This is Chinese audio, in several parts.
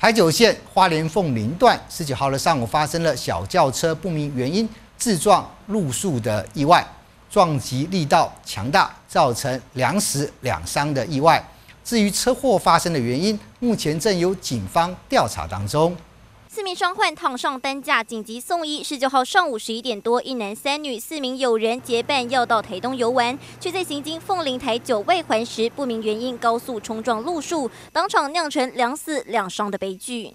台九线花莲凤林段十九号的上午发生了小轿车不明原因自撞路树的意外，撞击力道强大，造成两死两伤的意外。至于车祸发生的原因，目前正由警方调查当中。四名伤患躺上担架，紧急送医。十九号上午十一点多，一男三女四名友人结伴要到台东游玩，却在行经凤林台九外环时，不明原因高速冲撞路树，当场酿成两死两伤的悲剧。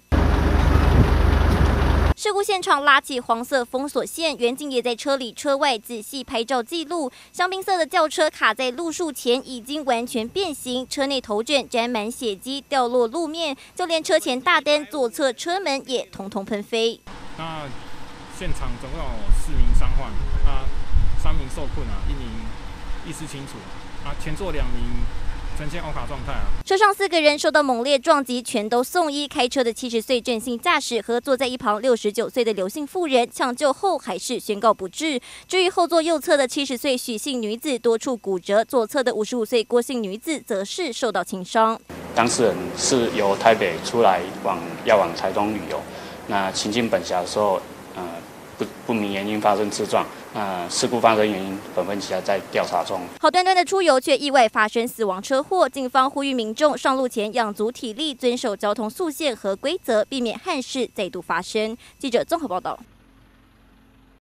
事故现场拉起黄色封锁线，远景也在车里车外仔细拍照记录。香槟色的轿车卡在路树前，已经完全变形，车内头枕沾满血迹，掉落路面，就连车前大灯、左侧车门也统统喷飞。那现场总共有四名伤患，啊，三名受困啊，一名意识清楚，啊，前座两名。呈现欧卡状态啊！车上四个人受到猛烈撞击，全都送医。开车的七十岁郑姓驾驶和坐在一旁六十九岁的刘姓妇人抢救后还是宣告不治。至于后座右侧的七十岁许姓女子多处骨折，左侧的五十五岁郭姓女子则是受到轻伤。当事人是由台北出来往要往台东旅游，那行进本辖的时候，呃，不不明原因发生自撞。啊事故发生原因，本分期还在调查中。好端端的出游，却意外发生死亡车祸。警方呼吁民众上路前养足体力，遵守交通速线和规则，避免憾事再度发生。记者综合报道。